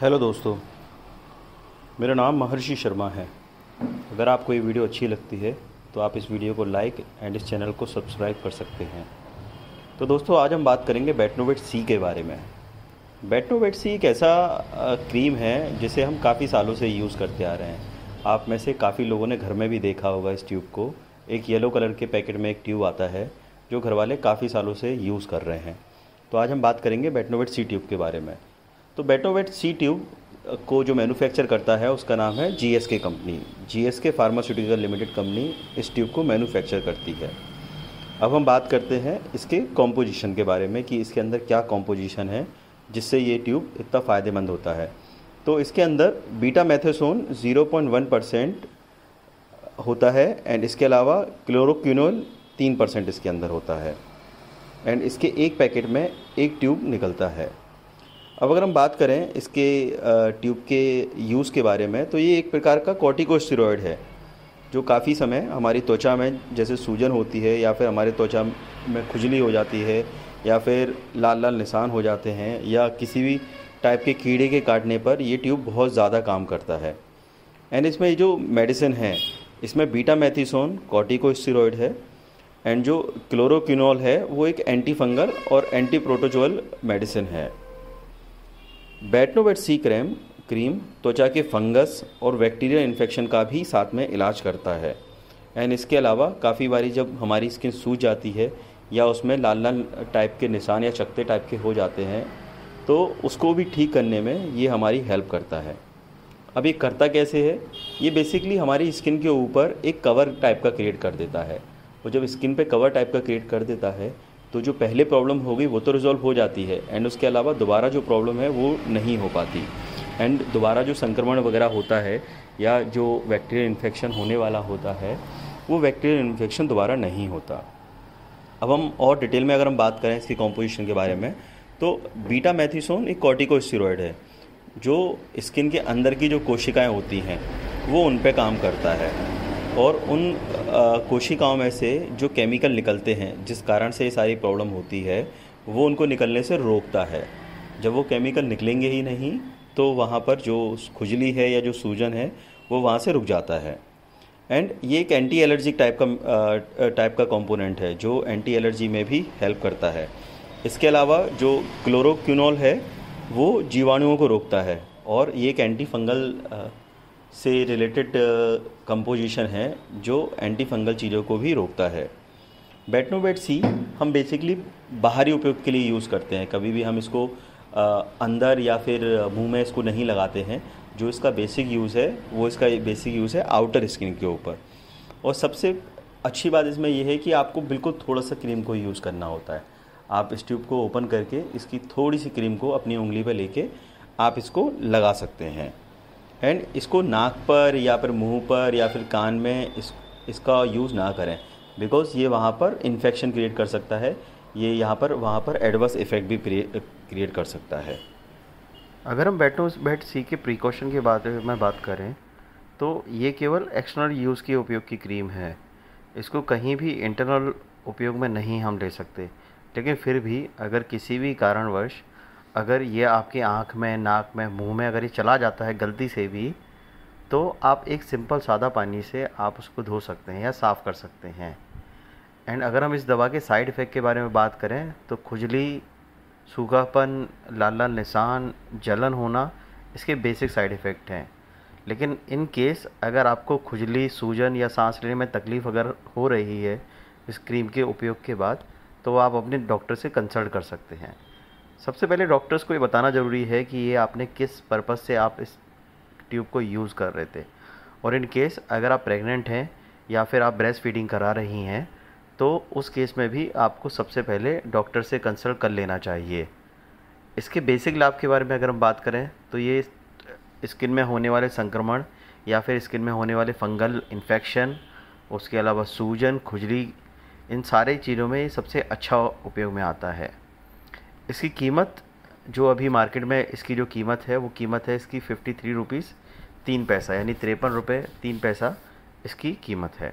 Hello दोस्तों, मेरा नाम महर्षि शर्मा है। अगर आपको ये वीडियो अच्छी लगती है तो आप इस वीडियो को लाइक एंड इस चैनल को सब्सक्राइब कर सकते हैं। तो दोस्तों, आज हम बात करेंगे बैटनोवेट सी के बारे में। बैटनोवेट सी एक ऐसा क्रीम है, जिसे हम काफ़ी सालों से यूज़ करते आ रहे हैं। आप में से काफ़ी लोगों ने घर में भी देखा होगा इस ट्यूब को। एक येलो कलर के पैकेट में एक ट्यूब आता है, जो घर वाले काफ़ी सालों से यूज़ कर रहे हैं। तो आज हम बात करेंगे बैटनोवेट सी ट्यूब के बारे में। तो बेटोवेट सी ट्यूब को जो मैन्युफैक्चर करता है, उसका नाम है GSK company GSK pharmaceutical limited company इस ट्यूब को मैन्युफैक्चर करती है. अब हम बात करते हैं इसके कॉम्पोजिशन के बारे में कि इसके अंदर क्या कॉम्पोजिशन है, जिससे ये ट्यूब इतना फ़ायदेमंद होता है. तो इसके अंदर बीटा मैथेसोन 0.1 परसेंट होता है एंड इसके अलावा क्लोरोक्यूनोल तीन परसेंट इसके अंदर होता है. एंड इसके एक पैकेट में एक ट्यूब निकलता है. अब अगर हम बात करें इसके ट्यूब के यूज़ के बारे में तो ये एक प्रकार का कॉर्टिकोस्टेरॉयड है, जो काफ़ी समय हमारी त्वचा में, जैसे सूजन होती है या फिर हमारे त्वचा में खुजली हो जाती है या फिर लाल लाल निशान हो जाते हैं या किसी भी टाइप के कीड़े के काटने पर ये ट्यूब बहुत ज़्यादा काम करता है। एंड इसमें जो मेडिसिन है, इसमें बीटा मैथिसोन कॉर्टिकोस्टेरॉयड है एंड जो क्लोरोक्विनोल है, वो एक एंटी फंगल और एंटी प्रोटोजोअल मेडिसिन है। बैटनोवेट सी क्रीम क्रीम त्वचा के फंगस और बैक्टीरियल इन्फेक्शन का भी साथ में इलाज करता है। एंड इसके अलावा काफ़ी बारी जब हमारी स्किन सूज जाती है या उसमें लाल लाल टाइप के निशान या चकते टाइप के हो जाते हैं तो उसको भी ठीक करने में ये हमारी हेल्प करता है। अब ये करता कैसे है? ये बेसिकली हमारी स्किन के ऊपर एक कवर टाइप का क्रिएट कर देता है। और जब स्किन पे कवर टाइप का क्रिएट कर देता है तो जो पहले प्रॉब्लम हो गई, वो तो रिजॉल्व हो जाती है। एंड उसके अलावा दोबारा जो प्रॉब्लम है, वो नहीं हो पाती। एंड दोबारा जो संक्रमण वगैरह होता है, या जो बैक्टीरियल इन्फेक्शन होने वाला होता है, वो बैक्टीरियल इन्फेक्शन दोबारा नहीं होता। अब हम और डिटेल में अगर हम बात करें इसकी कॉम्पोजिशन के बारे में तो बीटा मैथिसोन एक कॉर्टिकोस्टेरॉयड है, जो स्किन के अंदर की जो कोशिकाएँ होती हैं, वो उन पर काम करता है। और उन कोशिकाओं में से जो केमिकल निकलते हैं, जिस कारण से ये सारी प्रॉब्लम होती है, वो उनको निकलने से रोकता है। जब वो केमिकल निकलेंगे ही नहीं तो वहाँ पर जो खुजली है या जो सूजन है, वो वहाँ से रुक जाता है। एंड ये एक एंटी एलर्जिक टाइप का टाइप का कंपोनेंट है, जो एंटी एलर्जी में भी हेल्प करता है। इसके अलावा जो क्लोरोक्यूनोल है, वो जीवाणुओं को रोकता है, और ये एक एंटी फंगल से रिलेटेड कंपोजिशन uh, है जो एंटी फंगल चीज़ों को भी रोकता है। बेटनोवेट सी हम बेसिकली बाहरी उपयोग के लिए यूज़ करते हैं। कभी भी हम इसको आ, uh, अंदर या फिर मुँह में इसको नहीं लगाते हैं। जो इसका बेसिक यूज़ है वो इसका बेसिक यूज़ है आउटर स्किन के ऊपर। और सबसे अच्छी बात इसमें यह है कि आपको बिल्कुल थोड़ा सा क्रीम को यूज़ करना होता है। आप इस ट्यूब को ओपन करके इसकी थोड़ी सी क्रीम को अपनी उंगली पर लेके आप इसको लगा सकते हैं। एंड इसको नाक पर या फिर मुँह पर या फिर कान में इस, इसका यूज़ ना करें। बिकॉज़ ये वहाँ पर इन्फेक्शन क्रिएट कर सकता है। ये यहाँ पर, वहाँ पर एडवर्स इफ़ेक्ट भी क्रिएट कर सकता है। अगर हम बैटो बैट सी के प्रिकॉशन के बारे में बात करें तो ये केवल एक्सटर्नल यूज़ के उपयोग की क्रीम है। इसको कहीं भी इंटरनल उपयोग में नहीं हम ले सकते। लेकिन फिर भी अगर किसी भी कारणवश अगर ये आपकी आँख में, नाक में, मुँह में अगर ये चला जाता है गलती से भी तो आप एक सिंपल सादा पानी से आप उसको धो सकते हैं या साफ़ कर सकते हैं। एंड अगर हम इस दवा के साइड इफ़ेक्ट के बारे में बात करें तो खुजली, सूखापन, लाल लाल निशान, जलन होना इसके बेसिक साइड इफ़ेक्ट हैं। लेकिन इन केस अगर आपको खुजली, सूजन या सांस लेने में तकलीफ़ अगर हो रही है इस क्रीम के उपयोग के बाद तो आप अपने डॉक्टर से कंसल्ट कर सकते हैं। सबसे पहले डॉक्टर्स को ये बताना ज़रूरी है कि ये आपने किस पर्पज़ से आप इस ट्यूब को यूज़ कर रहे थे। और इन केस अगर आप प्रेग्नेंट हैं या फिर आप ब्रेस्ट फीडिंग करा रही हैं तो उस केस में भी आपको सबसे पहले डॉक्टर से कंसल्ट कर लेना चाहिए। इसके बेसिक लाभ के बारे में अगर हम बात करें तो ये स्किन में होने वाले संक्रमण या फिर स्किन में होने वाले फंगल इन्फेक्शन उसके अलावा सूजन, खुजली, इन सारे चीज़ों में सबसे अच्छा उपयोग में आता है। इसकी कीमत, जो अभी मार्केट में इसकी जो कीमत है, वो कीमत है इसकी फिफ्टी थ्री रुपीज़ तीन पैसा, यानी तिरपन रुपये तीन पैसा इसकी कीमत है।